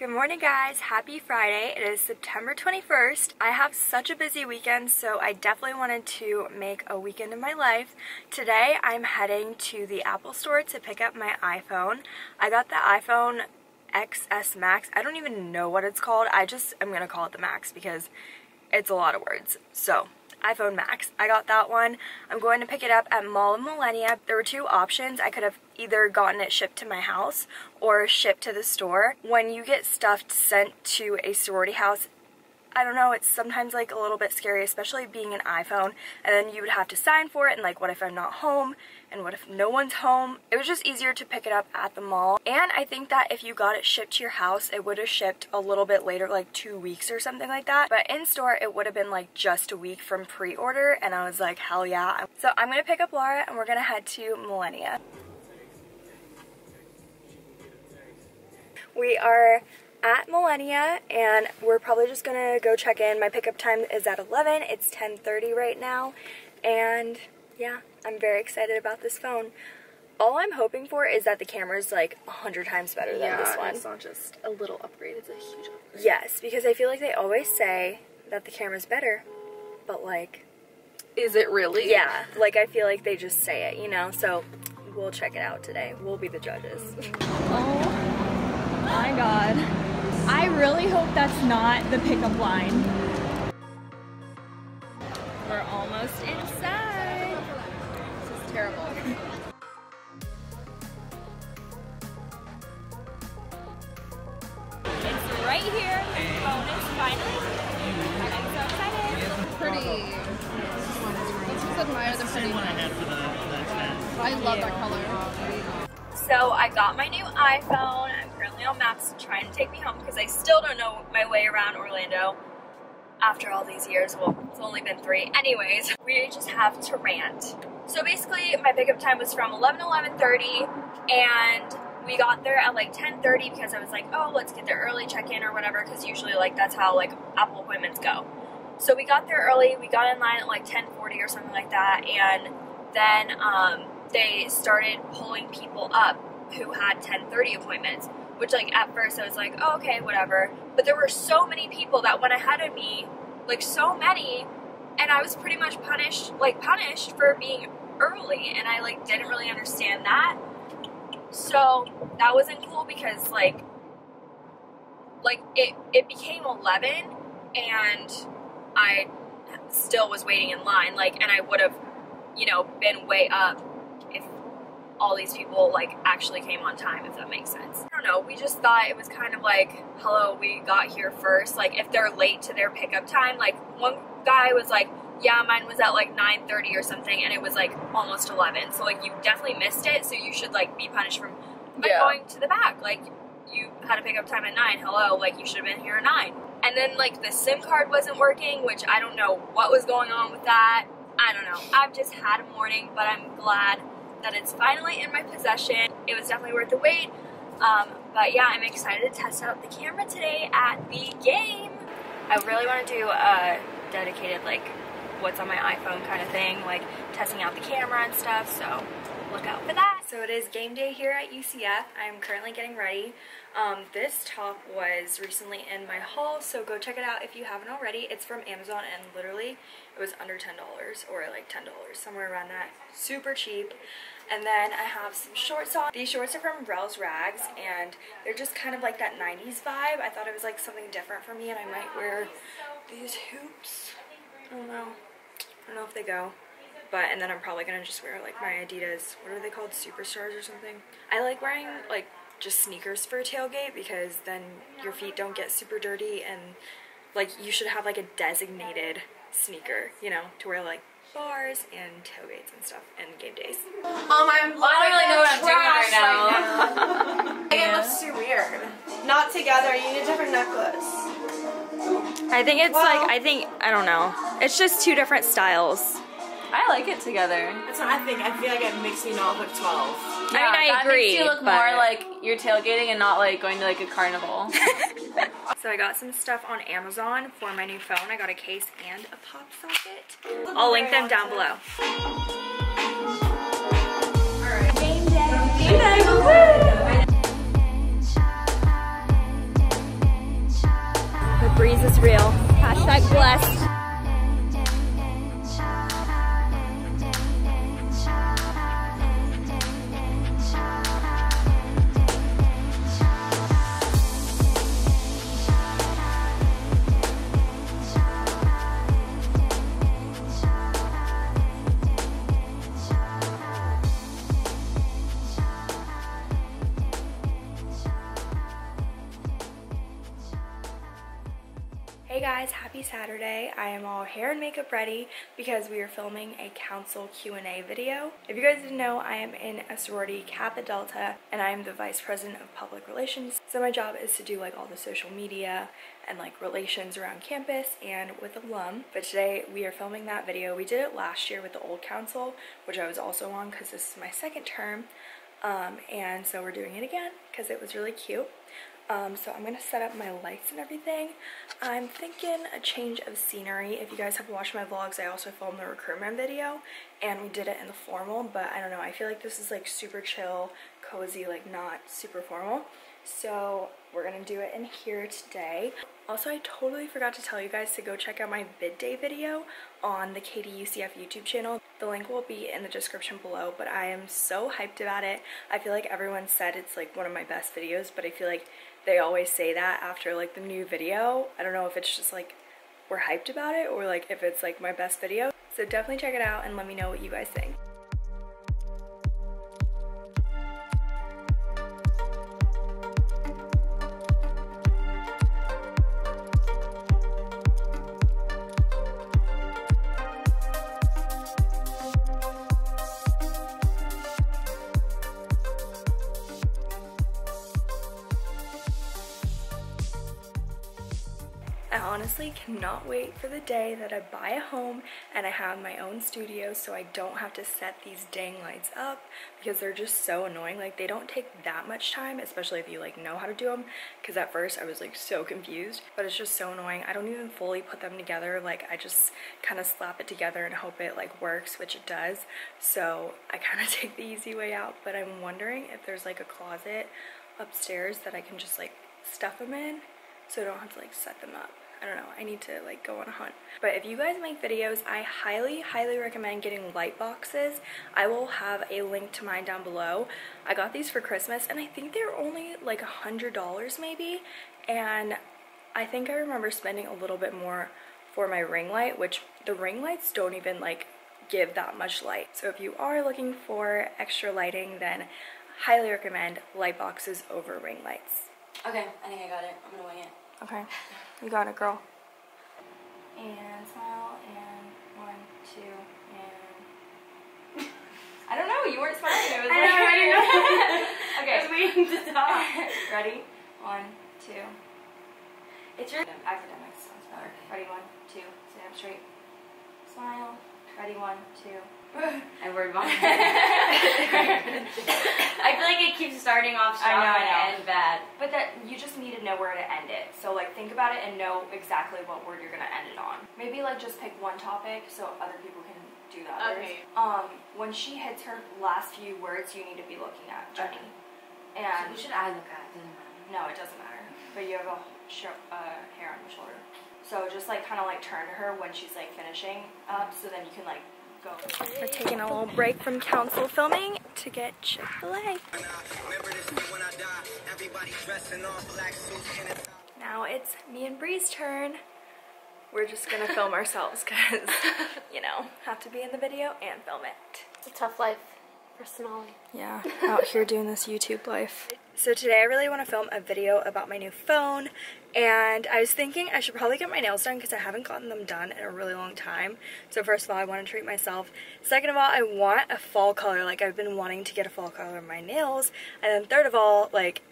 Good morning guys, happy Friday. It is September 21st. I have such a busy weekend so I definitely wanted to make a weekend of my life. Today I'm heading to the Apple store to pick up my iPhone. I got the iPhone XS Max. I don't even know what it's called. I just am going to call it the Max because it's a lot of words. So iPhone Max. I got that one. I'm going to pick it up at Mall of Millenia. There were two options. I could have either gotten it shipped to my house or shipped to the store. When you get stuff sent to a sorority house, I don't know, it's sometimes like a little bit scary, especially being an iPhone, and then you would have to sign for it, and like, what if I'm not home, and what if no one's home? It was just easier to pick it up at the mall, and I think that if you got it shipped to your house, it would have shipped a little bit later, like two weeks or something like that, but in store, it would have been like just a week from pre-order, and I was like, hell yeah. So I'm gonna pick up Laura, and we're gonna head to Millenia. We are at Millenia and we're probably just gonna go check in. My pickup time is at 11. It's 10.30 right now and yeah, I'm very excited about this phone. All I'm hoping for is that the camera is like 100 times better yeah, than this one. it's not just a little upgrade, it's a huge upgrade. Yes, because I feel like they always say that the camera's better, but like... Is it really? Yeah, like I feel like they just say it, you know? So we'll check it out today. We'll be the judges. Oh my god. I really hope that's not the pickup line. We're almost inside. This is terrible. It's right here. Oh, the phone is finally. I'm so excited. Pretty. Let's just admire the pretty I love that color. So I got my new iPhone. On Maps trying to take me home because I still don't know my way around Orlando after all these years. Well, it's only been three. Anyways, we just have to rant. So basically, my pickup time was from 11 to 11.30 and we got there at like 10.30 because I was like, oh, let's get there early, check in or whatever because usually like that's how like Apple appointments go. So we got there early, we got in line at like 10.40 or something like that and then um, they started pulling people up who had 10:30 appointments. Which like at first I was like, oh, okay, whatever. But there were so many people that went ahead of me, like so many, and I was pretty much punished, like punished for being early, and I like didn't really understand that. So that wasn't cool because like, like it it became 11, and I still was waiting in line, like, and I would have, you know, been way up all these people like actually came on time if that makes sense. I don't know, we just thought it was kind of like, hello, we got here first. Like if they're late to their pickup time, like one guy was like, yeah, mine was at like 9.30 or something and it was like almost 11. So like you definitely missed it, so you should like be punished from Yeah. going to the back. Like you had a pickup time at 9, hello, like you should have been here at 9. And then like the SIM card wasn't working, which I don't know what was going on with that. I don't know. I've just had a morning, but I'm glad that it's finally in my possession. It was definitely worth the wait. Um, but yeah, I'm excited to test out the camera today at the game. I really want to do a dedicated like what's on my iPhone kind of thing, like testing out the camera and stuff. So look out for that. So it is game day here at UCF. I'm currently getting ready. Um, this top was recently in my haul, so go check it out if you haven't already. It's from Amazon and literally it was under $10 or like $10, somewhere around that. Super cheap. And then I have some shorts on. These shorts are from Rel's Rags and they're just kind of like that 90s vibe. I thought it was like something different for me and I might wear these hoops. I don't know. I don't know if they go. But, and then I'm probably gonna just wear like my Adidas, what are they called, Superstars or something? I like wearing like just sneakers for a tailgate because then your feet don't get super dirty and like you should have like a designated sneaker, you know, to wear like bars and tailgates and stuff and game days. Um, I'm I don't really know what I'm doing right now. It looks too weird. Not together. You need a different necklace. I think it's Well- like, I think, I don't know. It's just two different styles. I like it together. That's what I think. I feel like it makes me not look 12. I mean, I that agree, makes you look but- more like you're tailgating and not like going to like a carnival. So I got some stuff on Amazon for my new phone. I got a case and a pop socket. I'll link them down below. Game day. Game day, woo! breeze is real. Hashtag blessed. Am all hair and makeup ready because we are filming a council Q&A video. If you guys didn't know, I am in a sorority Kappa Delta and I am the vice president of public relations. So my job is to do like all the social media and like relations around campus and with alum. But today we are filming that video. We did it last year with the old council, which I was also on because this is my second term. Um, and so we're doing it again because it was really cute. Um, so I'm gonna set up my lights and everything. I'm thinking a change of scenery. If you guys have watched my vlogs, I also filmed the recruitment video and we did it in the formal, but I don't know, I feel like this is like super chill, cozy, like not super formal. So we're gonna do it in here today. Also, I totally forgot to tell you guys to go check out my bid day video on the KDUCF YouTube channel. The link will be in the description below, but I am so hyped about it. I feel like everyone said it's like one of my best videos, but I feel like they always say that after like the new video. I don't know if it's just like we're hyped about it or like if it's like my best video. So definitely check it out and let me know what you guys think. I honestly cannot wait for the day that I buy a home and I have my own studio so I don't have to set these dang lights up because they're just so annoying. Like they don't take that much time, especially if you like know how to do them because at first I was like so confused, but it's just so annoying. I don't even fully put them together. Like I just kind of slap it together and hope it like works, which it does. So I kind of take the easy way out, but I'm wondering if there's like a closet upstairs that I can just like stuff them in so I don't have to like set them up. I don't know, I need to like go on a hunt. But if you guys make videos, I highly, highly recommend getting light boxes. I will have a link to mine down below. I got these for Christmas and I think they're only like a hundred dollars maybe. And I think I remember spending a little bit more for my ring light, which the ring lights don't even like give that much light. So if you are looking for extra lighting, then highly recommend light boxes over ring lights. Okay, I think I got it. I'm gonna wing it. Okay, you got it, girl. And smile, and one, two, and. I don't know, you weren't smiling. It was I know, like- I know. okay. I was waiting to talk. Ready? One, two. It's your academics sounds better. Ready? One, two. Sit up straight. Smile. Ready? One, two. I word vomit. I feel like it keeps starting off I strong know, and end bad. But that you just need to know where to end it. So like think about it and know exactly what word you're gonna end it on. Maybe like just pick one topic so other people can do the others. Okay. Um, when she hits her last few words, you need to be looking at Jenny. And Who should I look at? Doesn't matter. no, it doesn't matter. But you have a sh- uh, hair on your shoulder. So just like kind of like turn to her when she's like finishing up, so then you can like go. We're taking a little break from council filming to get Chick Fil A. Now it's me and Bree's turn. We're just gonna film ourselves because, you know, have to be in the video and film it. It's a tough life for Sonali. Yeah, out here doing this YouTube life. So today I really want to film a video about my new phone and I was thinking I should probably get my nails done because I haven't gotten them done in a really long time. So first of all, I want to treat myself. Second of all, I want a fall color. Like I've been wanting to get a fall color in my nails. And then third of all, like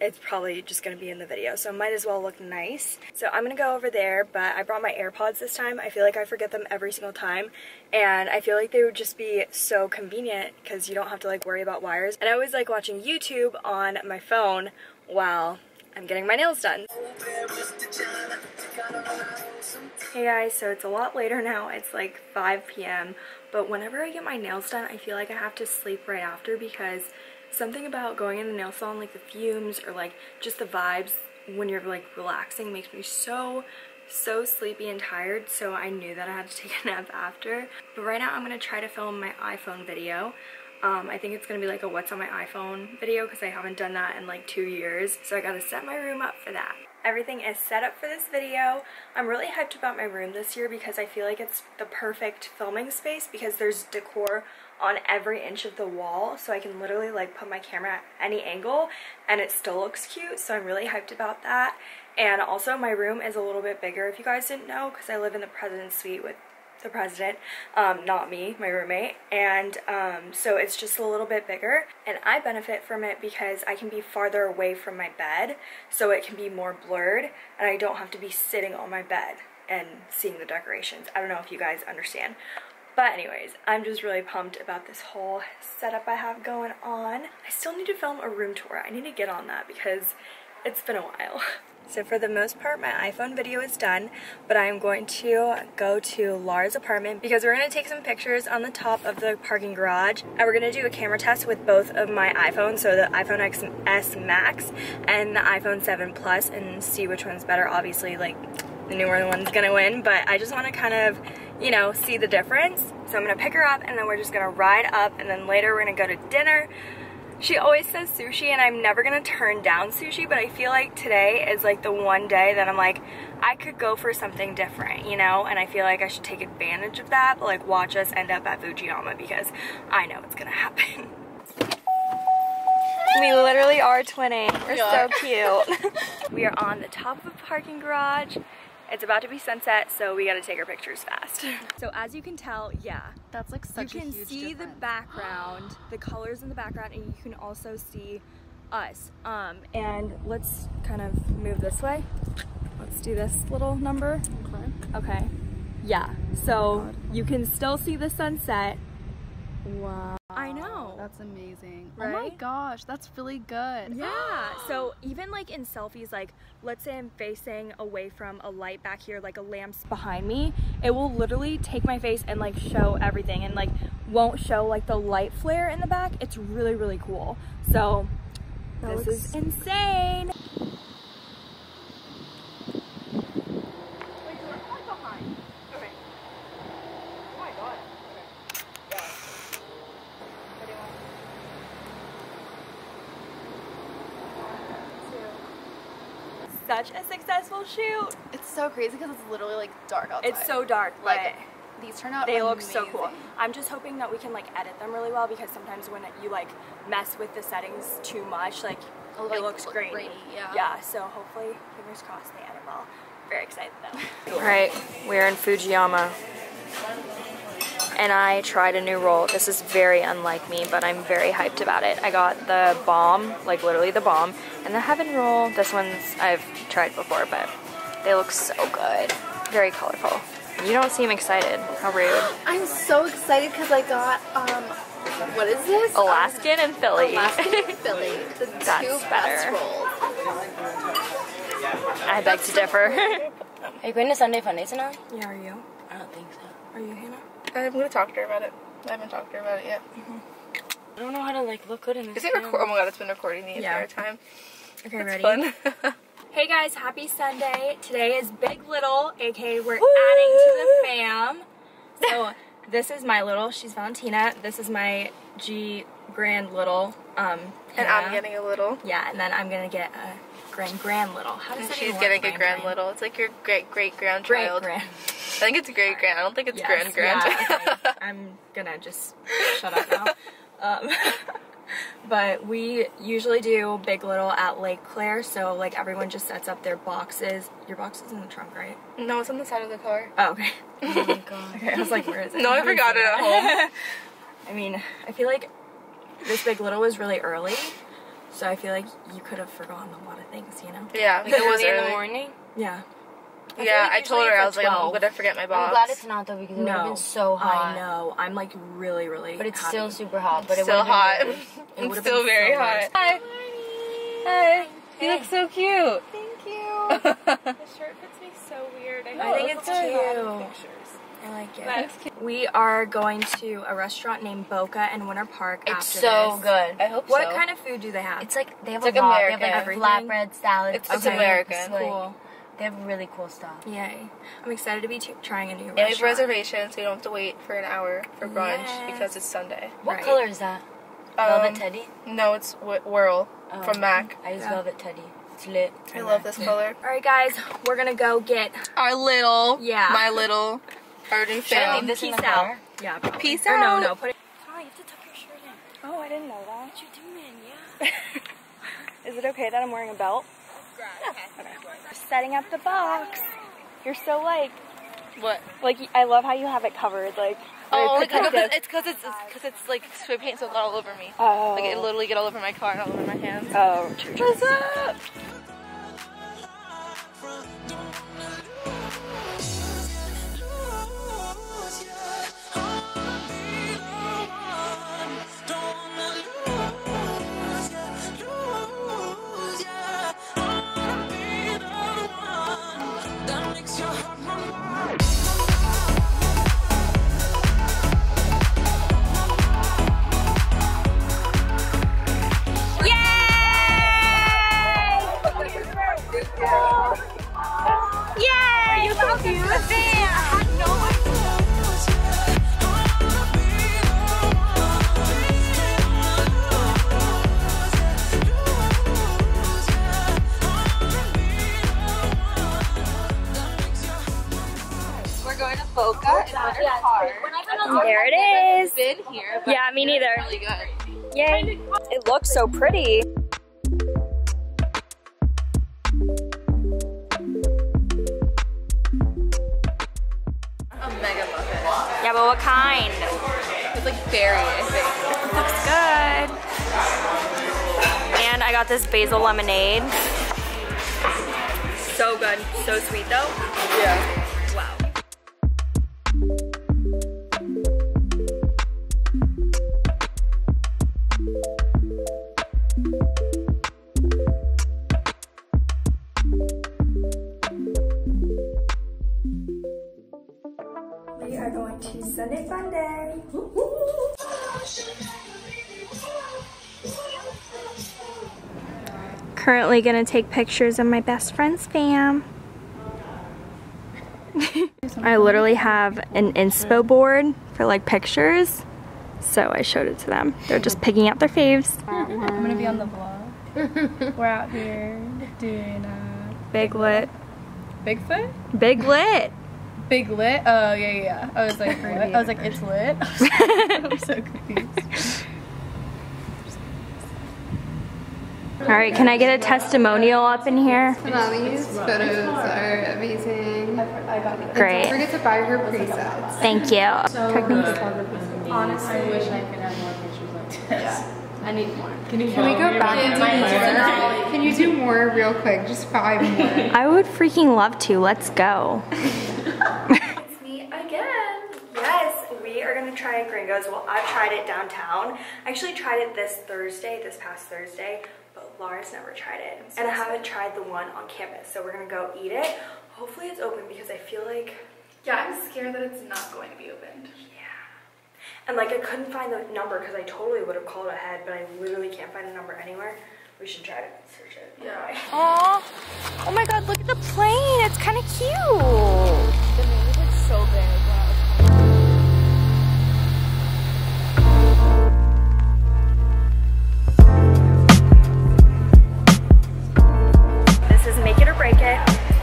it's probably just going to be in the video, so might as well look nice. So I'm going to go over there, but I brought my AirPods this time. I feel like I forget them every single time, and I feel like they would just be so convenient because you don't have to like worry about wires. And I always like watching YouTube on my phone while I'm getting my nails done. Hey guys, so it's a lot later now. It's like 5 p.m. But whenever I get my nails done, I feel like I have to sleep right after because something about going in the nail salon, like the fumes or like just the vibes, when you're like relaxing makes me so so sleepy and tired so I knew that I had to take a nap after but right now I'm gonna try to film my iPhone video um, I think it's gonna be like a what's on my iPhone video because I haven't done that in like two years so I gotta set my room up for that everything is set up for this video. I'm really hyped about my room this year because I feel like it's the perfect filming space because there's decor on every inch of the wall so I can literally like put my camera at any angle and it still looks cute so I'm really hyped about that and also my room is a little bit bigger if you guys didn't know because I live in the president's suite with the president, um, not me, my roommate. And um, so it's just a little bit bigger. And I benefit from it because I can be farther away from my bed so it can be more blurred and I don't have to be sitting on my bed and seeing the decorations. I don't know if you guys understand. But anyways, I'm just really pumped about this whole setup I have going on. I still need to film a room tour. I need to get on that because it's been a while. So for the most part, my iPhone video is done, but I'm going to go to Laura's apartment because we're going to take some pictures on the top of the parking garage, and we're going to do a camera test with both of my iPhones, so the iPhone XS Max and the iPhone 7 Plus, and see which one's better. Obviously, like, the newer one's going to win, but I just want to kind of, you know, see the difference. So I'm going to pick her up, and then we're just going to ride up, and then later we're going to go to dinner, she always says sushi and I'm never gonna turn down sushi, but I feel like today is like the one day that I'm like, I could go for something different, you know? And I feel like I should take advantage of that, but like watch us end up at Fujiyama because I know it's gonna happen. We literally are twinning. We're so cute. we are on the top of a parking garage. It's about to be sunset, so we gotta take our pictures fast. So as you can tell, yeah, That's like such you can see difference. the background, the colors in the background, and you can also see us. Um, and let's kind of move this way. Let's do this little number. Okay. Yeah. So you can still see the sunset. Wow. I know. That's amazing. Oh my gosh, that's really good. Yeah. So even like in selfies, like let's say I'm facing away from a light back here, like a lamp's behind me, it will literally take my face and like show everything and like won't show like the light flare in the back. It's really, really cool. So That this is insane. Such a successful shoot. It's so crazy because it's literally like dark outside. It's so dark, like but these turn out. they look so cool. I'm just hoping that we can like edit them really well because sometimes when you like mess with the settings too much, like It'll, it looks look great. grainy, yeah. Yeah. So hopefully, fingers crossed, they edit well. Very excited though. All right, we're in Fujiyama. And I tried a new roll. This is very unlike me, but I'm very hyped about it. I got the bomb, like literally the bomb, and the heaven roll. This one's I've tried before, but they look so good. Very colorful. You don't seem excited. How rude. I'm so excited because I got um, what is this? Alaskan and Philly. Alaskan and Philly, the That's two better. best rolls. I beg to differ. Are you going to Sunday Funday tonight? yeah, are you? I don't think so. Are you Hannah? I'm gonna talk to her about it. I haven't talked to her about it yet. I don't know how to like look good in this. Is it record? Oh my god, it's been recording the Yeah. entire time. Okay, It's ready? fun. Hey guys, happy Sunday. Today is Big Little, aka we're adding to the fam. So this is my little, she's Valentina. This is my G Grand Little. Um, and I'm getting a little. Yeah, and then I'm gonna get a Grand Grand Little. How does And she's getting a grand little. It's like your great great Great grandchild. Grand. I think it's great grand. I don't think it's Yes, grand grand. Yeah, okay. I'm gonna just shut up now. Um, but we usually do Big Little at Lake Claire, so like everyone just sets up their boxes. Your box is in the trunk, right? no, it's on the side of the car. Oh, okay. Oh my god. Okay, I was like, where is it? No, I forgot it at home. I mean, I feel like this Big Little was really early, so I feel like you could have forgotten a lot of things, you know? Yeah, Like it was early in the morning. Yeah. I Yeah, like I told her I was at like, I'm 12. gonna forget my box. I'm glad it's not though because it would No, have been so hot. I know. I'm like really, really. But it's happy. still super hot. But it still would've been hot. It it's still very so hot. worse. Hi. Hi. You look so cute. Thank you. the shirt fits me so weird. I, I think think it's it's cute. cute. I like it. We are going to a restaurant named Boca in Winter Park It's after so this. good. I hope What so. What kind of food do they have? It's like they have It's a like lot. They have like American. flatbread salad. It's- it's Okay. American. It's like- cool. They have really cool stuff. Yay. I'm excited to be t- trying a new And we have reservations, so you don't have to wait for an hour for brunch Yes. because it's Sunday. What Right. color is that? Um, Velvet Teddy. No, it's Wh- Whirl Oh. from MAC. I use Yeah. Velvet Teddy. It's lit. I love this color. Alright guys, we're gonna go get Our little, Yeah. my little, our new Should I this in Peace the out. car? Yeah, probably. Peace Or no, out. no, put it. Oh, you have to tuck your shirt in. Oh, I didn't know that. What you doing? Yeah. Is it okay that I'm wearing a belt? Setting up the box. You're so like, What? like I love how you have it covered. Like, Oh, it's because it's because it's like spray paint, so it's all over me. Oh. Like it literally get all over my car and all over my hands. Oh, true. What's up? Been here, but Yeah, me neither. really good. Yay! It looks so pretty. A mega muffin. Yeah, but what kind? It's like berry, I think. Looks good. And I got this basil lemonade. So good. So sweet though. Yeah. Gonna take pictures of my best friend's fam. I literally have an inspo board for like pictures, so I showed it to them. They're just picking out their faves. I'm gonna be on the vlog. We're out here doing uh, Big lit. Bigfoot. Big lit. Big lit. Oh yeah, yeah, yeah. I was like? I was like, it's lit. I'm so confused. All right, can I get a testimonial up in here? Sonali's photos are amazing. Great. Don't forget to buy her presets. Thank you. Uh, honestly, I wish I could have more pictures like this. I need more. Can you Can we go back and do more? Can you do more real quick? Just five more. I would freaking love to. Let's go. It's me again. Yes, we are gonna try Gringos. Well, I've tried it downtown. I actually tried it this Thursday, this past Thursday, but Lara's never tried it. and I haven't tried the one on campus, so we're gonna go eat it. Hopefully it's open because I feel like, Yeah, I'm scared that it's not going to be opened. Yeah. And like I couldn't find the number because I totally would have called ahead, but I literally can't find the number anywhere. We should try to search it. Yeah. Aw. Oh my god, look at the plane. It's kind of cute.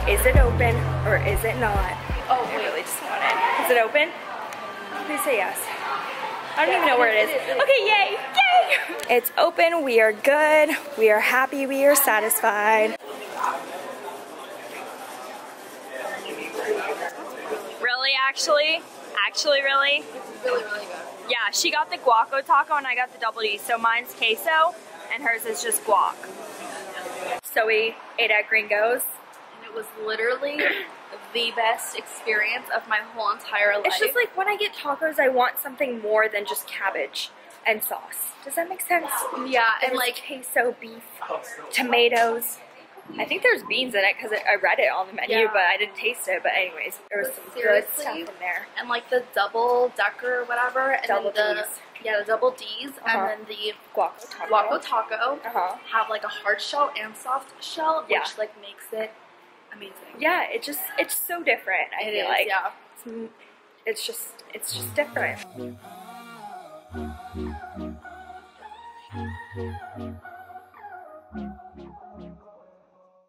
Is it open or is it not? Oh, I really just want it. Is it open? Please say yes. I don't even know where it is. Okay, yay, yay! It's open, we are good, we are happy, we are satisfied. Really, actually? Actually, really? Really, really good. Yeah, she got the guaco taco and I got the double D. So mine's queso and hers is just guac. So we ate at Gringos. And it was literally the best experience of my whole entire life. It's just like when I get tacos, I want something more than just cabbage and sauce. Does that make sense? yeah, and And like like queso, beef, tomatoes. I think there's beans in it because I read it on the menu, Yeah. but I didn't taste it. But anyways, there was But some good stuff in there. and like the double decker or whatever, and Double then the Ds. yeah the double D's, Uh-huh. and then the Guaco taco. Guaco taco Uh huh. have like a hard shell and soft shell, Yeah. which like makes it amazing. Yeah, it just it's so different. I It feel is, like yeah. it's, it's just it's just different.